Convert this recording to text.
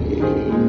day.